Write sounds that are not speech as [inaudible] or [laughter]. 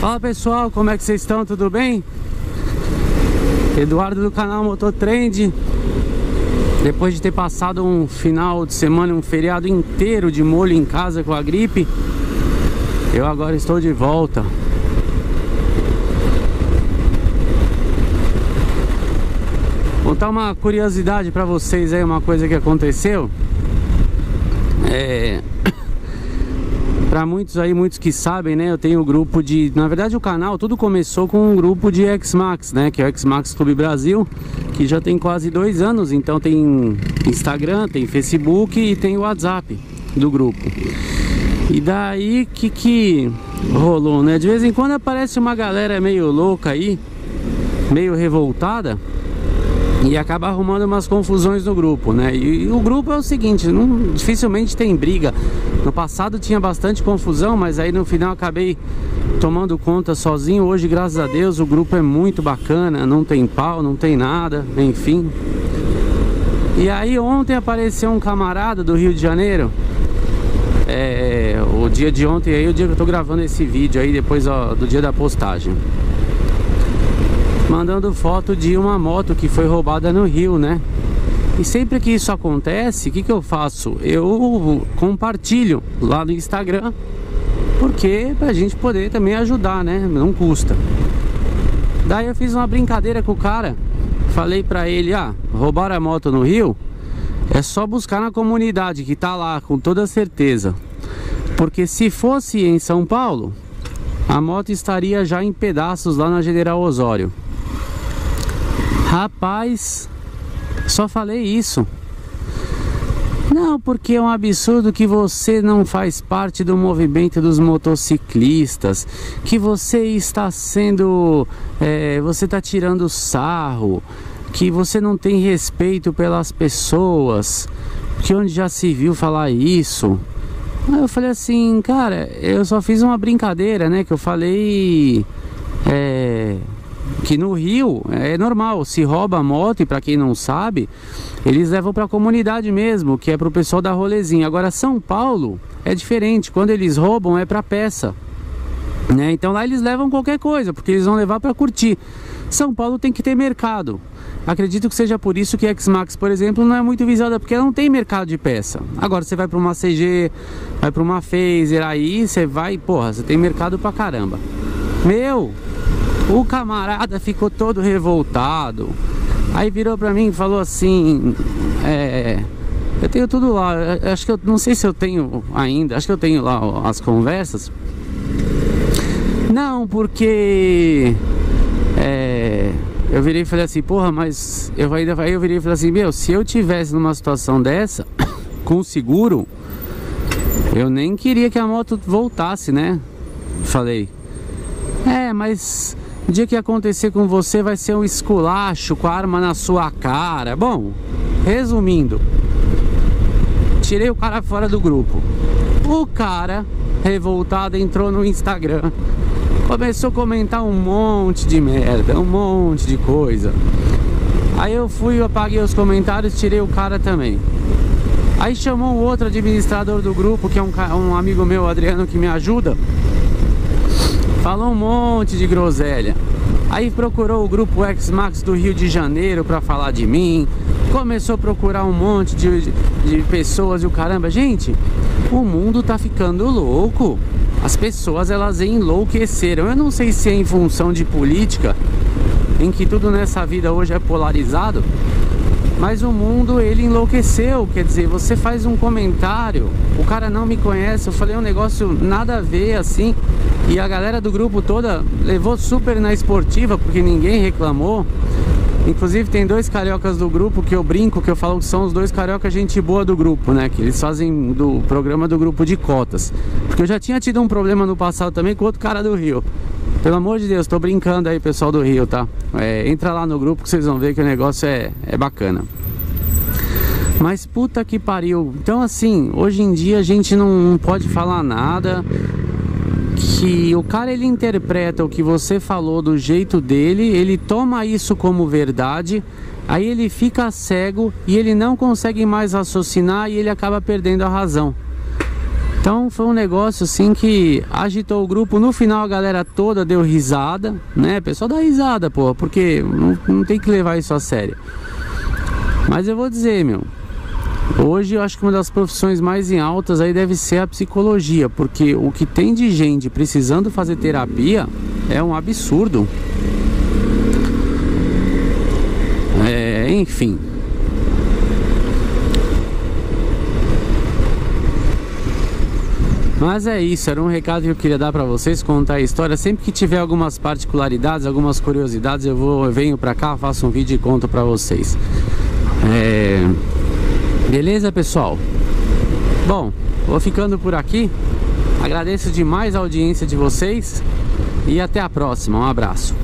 Fala pessoal, como é que vocês estão? Tudo bem? Eduardo do canal Mototrend Depois de ter passado um final de semana, um feriado inteiro de molho em casa com a gripe Eu agora estou de volta Contar uma curiosidade para vocês aí, uma coisa que aconteceu É... Para muitos aí, muitos que sabem, né? Eu tenho um grupo de... Na verdade o canal, tudo começou com um grupo de X-Max, né? Que é o X-Max Clube Brasil Que já tem quase dois anos Então tem Instagram, tem Facebook e tem o WhatsApp do grupo E daí, que que rolou, né? De vez em quando aparece uma galera meio louca aí Meio revoltada e acaba arrumando umas confusões no grupo, né? E, e o grupo é o seguinte, não, dificilmente tem briga. No passado tinha bastante confusão, mas aí no final acabei tomando conta sozinho. Hoje, graças a Deus, o grupo é muito bacana, não tem pau, não tem nada, enfim. E aí ontem apareceu um camarada do Rio de Janeiro. É, o dia de ontem aí, o dia que eu tô gravando esse vídeo aí, depois ó, do dia da postagem mandando foto de uma moto que foi roubada no Rio, né? E sempre que isso acontece, o que, que eu faço? Eu compartilho lá no Instagram, porque pra gente poder também ajudar, né? Não custa. Daí eu fiz uma brincadeira com o cara, falei pra ele, ah, roubaram a moto no Rio, é só buscar na comunidade que tá lá, com toda certeza. Porque se fosse em São Paulo, a moto estaria já em pedaços lá na General Osório. Rapaz, só falei isso. Não, porque é um absurdo que você não faz parte do movimento dos motociclistas, que você está sendo, é, você está tirando sarro, que você não tem respeito pelas pessoas, que onde já se viu falar isso. Eu falei assim, cara, eu só fiz uma brincadeira, né? Que eu falei, que no Rio é normal, se rouba a moto e para quem não sabe, eles levam para a comunidade mesmo, que é para o pessoal da rolezinha. Agora São Paulo é diferente, quando eles roubam é para peça. Né? Então lá eles levam qualquer coisa, porque eles vão levar para curtir. São Paulo tem que ter mercado. Acredito que seja por isso que a X-Max, por exemplo, não é muito visada, porque não tem mercado de peça. Agora você vai para uma CG, vai para uma Phaser, aí você vai, porra, você tem mercado pra caramba. Meu, o camarada ficou todo revoltado. Aí virou pra mim e falou assim: É. Eu tenho tudo lá. Acho que eu não sei se eu tenho ainda. Acho que eu tenho lá as conversas. Não, porque. É. Eu virei e falei assim, porra, mas eu ainda aí eu virei e falei assim, meu, se eu tivesse numa situação dessa, [coughs] com seguro, eu nem queria que a moto voltasse, né? Falei. É, mas o dia que acontecer com você vai ser um esculacho com a arma na sua cara. Bom, resumindo, tirei o cara fora do grupo. O cara, revoltado, entrou no Instagram. Começou a comentar um monte de merda, um monte de coisa. Aí eu fui, apaguei os comentários, tirei o cara também. Aí chamou um outro administrador do grupo, que é um, um amigo meu, Adriano, que me ajuda. Falou um monte de groselha. Aí procurou o grupo X-Max do Rio de Janeiro para falar de mim. Começou a procurar um monte de, de, de pessoas e o caramba. Gente, o mundo tá ficando louco. As pessoas elas enlouqueceram. Eu não sei se é em função de política, em que tudo nessa vida hoje é polarizado. Mas o mundo ele enlouqueceu, quer dizer, você faz um comentário, o cara não me conhece, eu falei um negócio nada a ver assim, e a galera do grupo toda levou super na esportiva porque ninguém reclamou. Inclusive tem dois cariocas do grupo que eu brinco, que eu falo que são os dois cariocas gente boa do grupo, né? Que eles fazem do programa do grupo de cotas. Porque eu já tinha tido um problema no passado também com outro cara do Rio. Pelo amor de Deus, tô brincando aí, pessoal do Rio, tá? É, entra lá no grupo que vocês vão ver que o negócio é, é bacana. Mas puta que pariu. Então assim, hoje em dia a gente não, pode falar nada. Que o cara ele interpreta o que você falou do jeito dele, ele toma isso como verdade, aí ele fica cego e ele não consegue mais raciocinar e ele acaba perdendo a razão. Então foi um negócio assim que agitou o grupo. No final a galera toda deu risada, né? O pessoal dá risada, pô, porque não, não tem que levar isso a sério. Mas eu vou dizer, meu, Hoje eu acho que uma das profissões mais em altas aí deve ser a psicologia, porque o que tem de gente precisando fazer terapia é um absurdo. É, enfim. Mas é isso, era um recado que eu queria dar para vocês, contar a história. Sempre que tiver algumas particularidades, algumas curiosidades, eu vou eu venho para cá, faço um vídeo e conto para vocês. É... Beleza, pessoal? Bom, vou ficando por aqui. Agradeço demais a audiência de vocês e até a próxima. Um abraço.